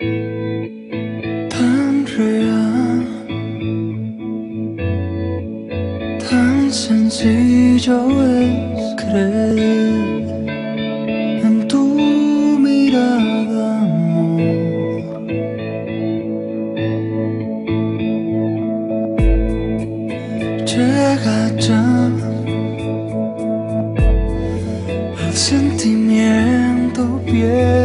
tan real, tan sencillo es creer en tu mirada, amor. Llega ya el sentimiento viene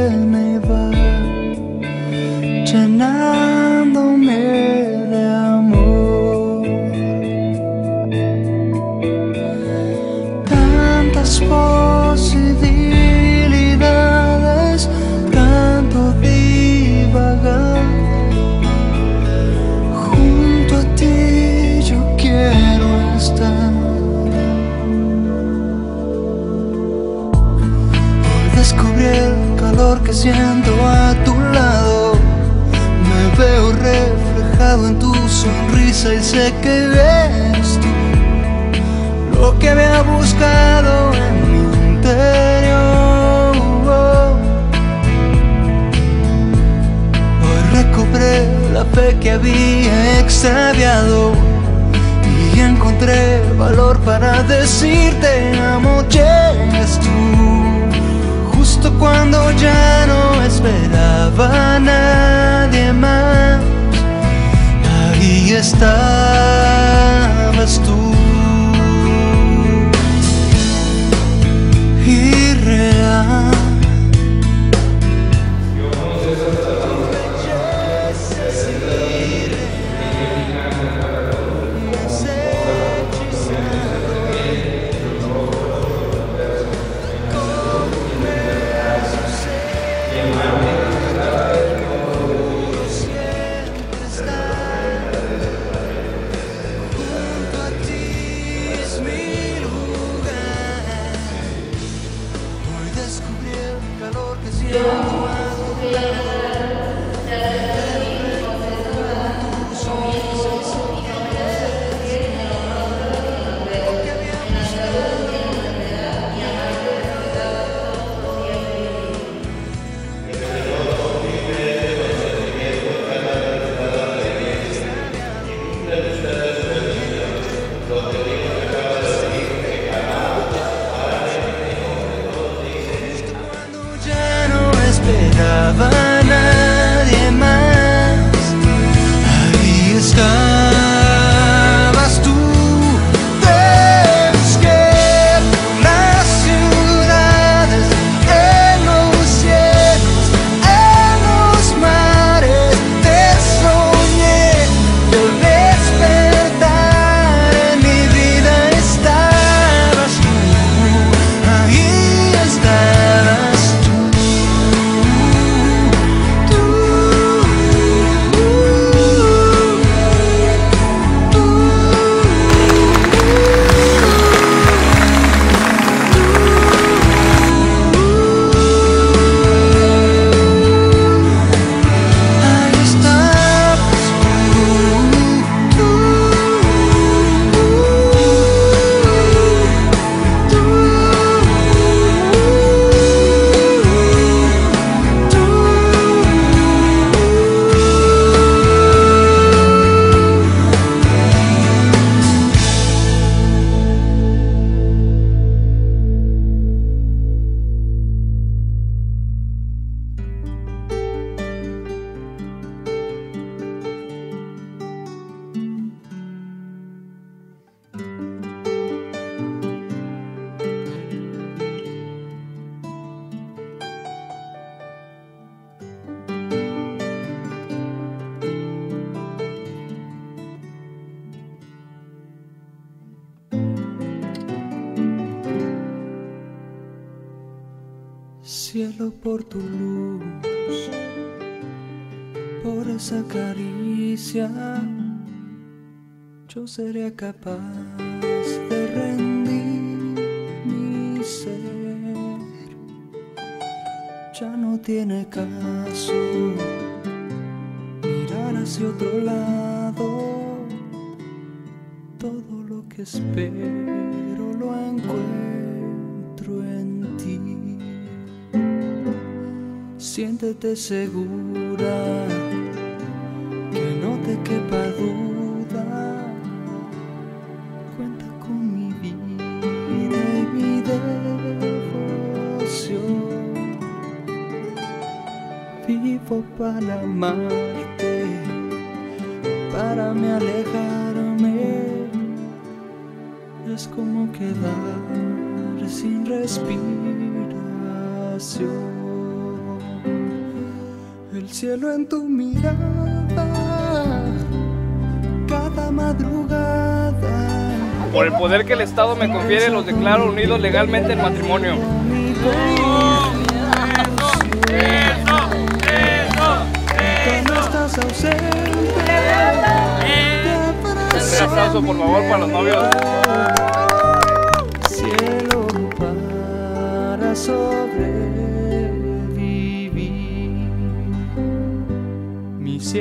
que siento a tu lado. Me veo reflejado en tu sonrisa y sé que eres lo que me ha buscado en mi interior. Hoy recobré la fe que había extraviado y encontré valor para decirte amo, justo cuando ya no esperaba a nadie más. Ahí estabas tú. Irreal. Esperaba Por tu luz, por esa caricia, yo seré capaz de rendir mi ser. Ya no tiene caso mirar hacia otro lado. Todo lo que espero lo encuentro en Siéntete segura, que no te quepa duda. Cuenta con mi vida y mi devoción. Vivo para amarte, para me alejarme. Es como quedar sin respiración cielo en tu mirada, cada madrugada. Por el poder que el Estado me confiere, los declaro unidos legalmente en matrimonio. Cuando estás ausente, Un aplauso, por favor, para los novios.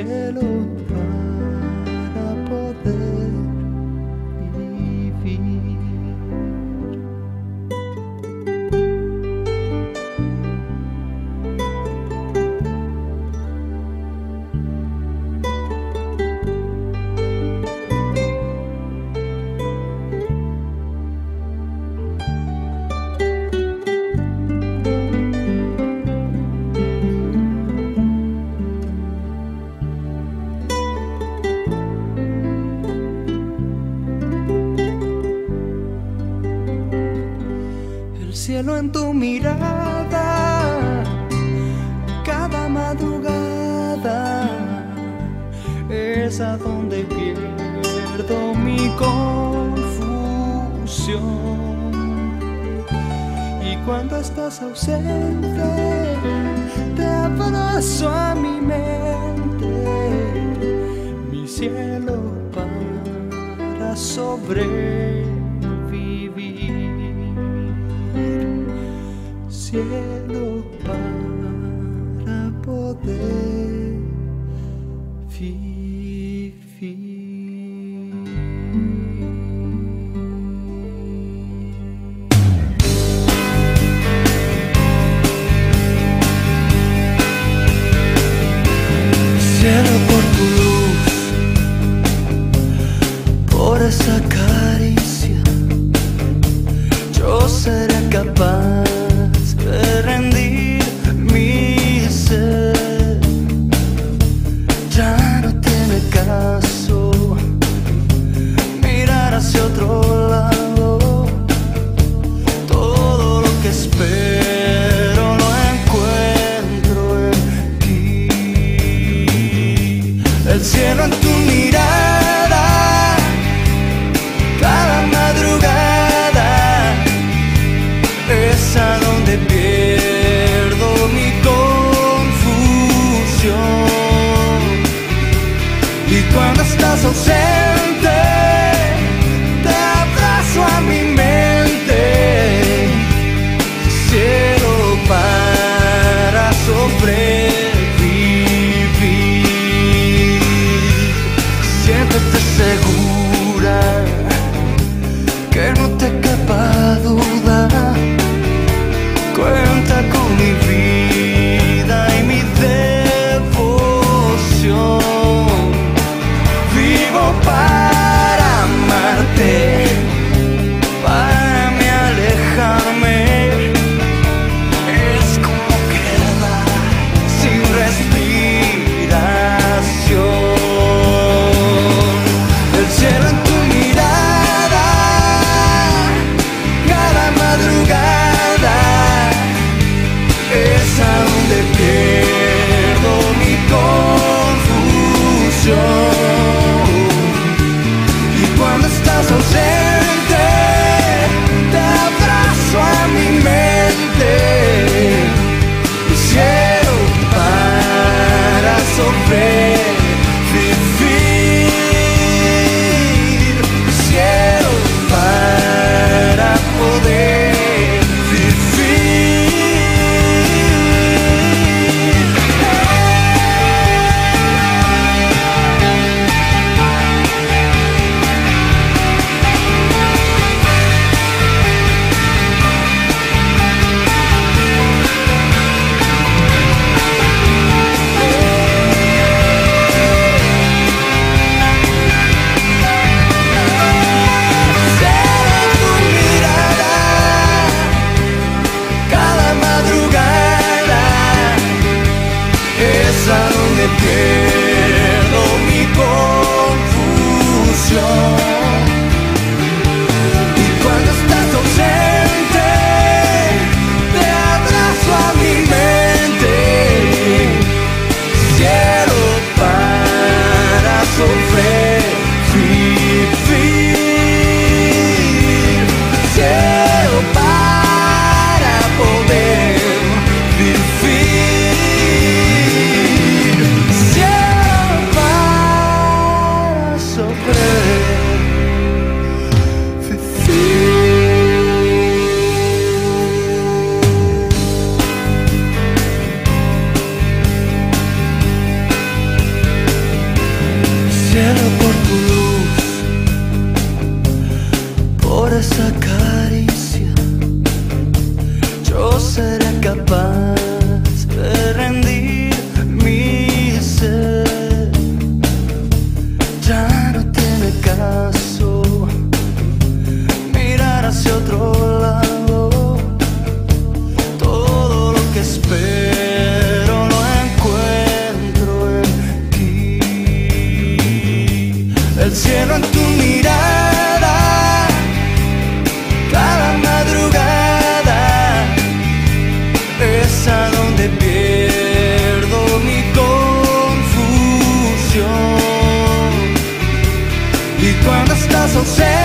Cielo en tu mirada, cada madrugada es a donde pierdo mi confusión. Y cuando estás ausente, te abrazo a mi mente, mi cielo para sobrevivir cielo para poder cuando estás